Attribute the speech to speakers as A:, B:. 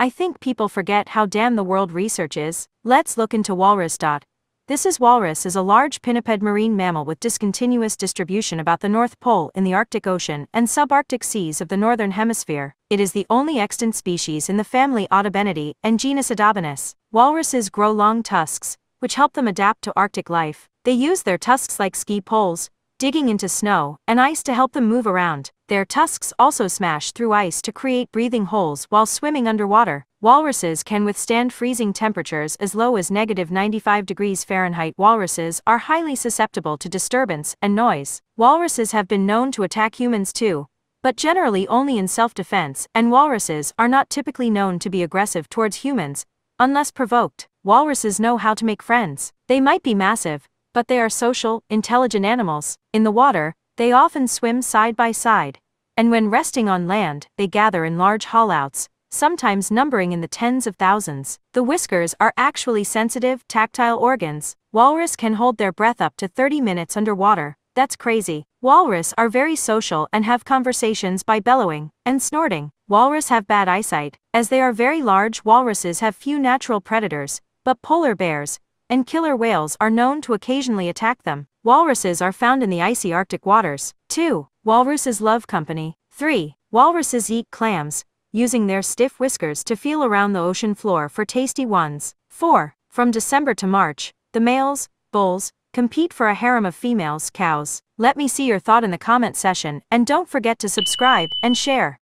A: I think people forget how damn the world research is. Let's look into walrus. This is walrus is a large pinniped marine mammal with discontinuous distribution about the North Pole in the Arctic Ocean and subarctic seas of the Northern Hemisphere. It is the only extant species in the family Odobenidae and genus Odobenus. Walruses grow long tusks, which help them adapt to Arctic life. They use their tusks like ski poles, digging into snow and ice to help them move around. Their tusks also smash through ice to create breathing holes while swimming underwater. Walruses can withstand freezing temperatures as low as negative 95 degrees Fahrenheit. Walruses are highly susceptible to disturbance and noise. Walruses have been known to attack humans too, but generally only in self-defense, and walruses are not typically known to be aggressive towards humans, unless provoked. Walruses know how to make friends. They might be massive, but they are social, intelligent animals. In the water, they often swim side by side. And when resting on land, they gather in large haulouts, sometimes numbering in the tens of thousands. The whiskers are actually sensitive, tactile organs. Walrus can hold their breath up to 30 minutes underwater. That's crazy. Walrus are very social and have conversations by bellowing and snorting. Walrus have bad eyesight. As they are very large, walruses have few natural predators, but polar bears, and killer whales are known to occasionally attack them. Walruses are found in the icy Arctic waters. 2. Walruses love company. 3. Walruses eat clams, using their stiff whiskers to feel around the ocean floor for tasty ones. 4. From December to March, the males, bulls, compete for a harem of females, cows. Let me see your thought in the comment section and don't forget to subscribe and share.